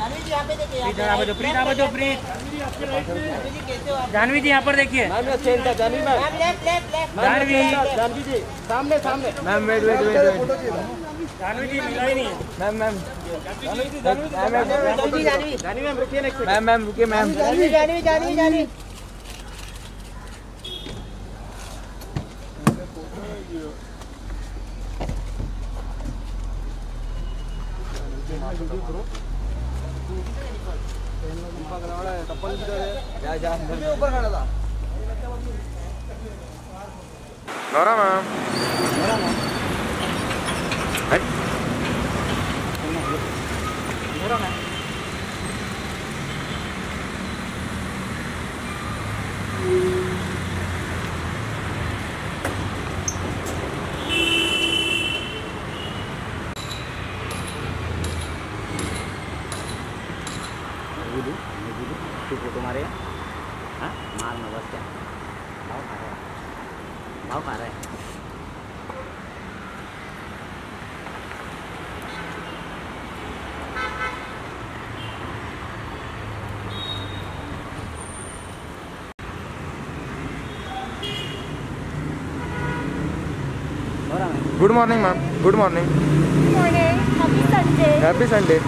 Ma'am Janvi ji यहाँ पर देखिए। Ma'am Janvi ma'am. Janvi. Janvi ji सामने सामने। Ma'am wait wait wait Janvi ji मिला ही नहीं। है मैम। मैम मैम मैम रुकिए मैम। जा जा ऊपर खड़ा मैम तू फ़ोटो मारेगा हाँ? मारना बस क्या? भाव खा रहा है। भाव खा रहा है। Good morning ma'am good morning morning. Happy Sunday. Happy Sunday